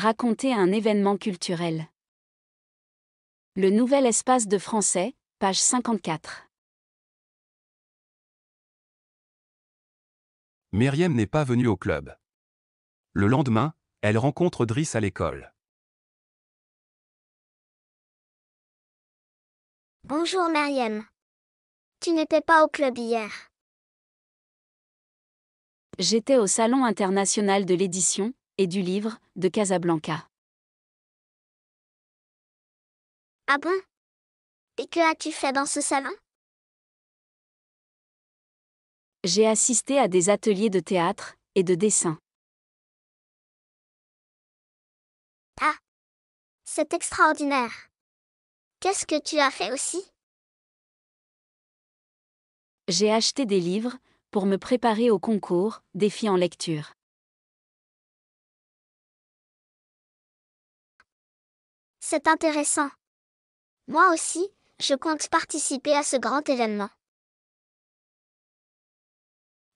Raconter un événement culturel. Le nouvel espace de français, page 54. Myriam n'est pas venue au club. Le lendemain, elle rencontre Driss à l'école. Bonjour Myriam. Tu n'étais pas au club hier. J'étais au Salon international de l'édition et du livre de Casablanca. Ah bon? Et que as-tu fait dans ce salon? J'ai assisté à des ateliers de théâtre et de dessin. Ah C'est extraordinaire. Qu'est-ce que tu as fait aussi? J'ai acheté des livres pour me préparer au concours Défi en lecture. C'est intéressant. Moi aussi, je compte participer à ce grand événement.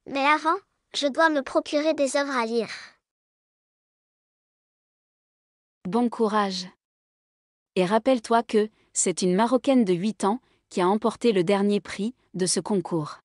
Mais avant, je dois me procurer des œuvres à lire. Bon courage. Et rappelle-toi que, c'est une Marocaine de 8 ans qui a emporté le dernier prix de ce concours.